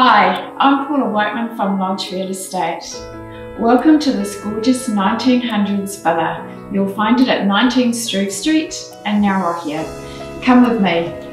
Hi, I'm Paula Whiteman from Lodge Real Estate. Welcome to this gorgeous 1900s villa. You'll find it at 19 Struve Street and Narrowhead. Come with me.